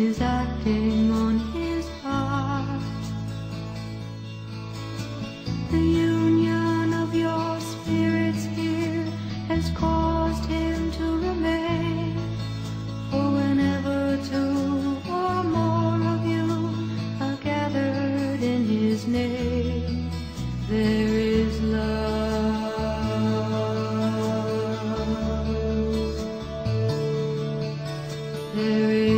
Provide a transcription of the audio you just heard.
is acting on his part. The union of your spirits here has caused him to remain. For whenever two or more of you are gathered in his name, there Spirit.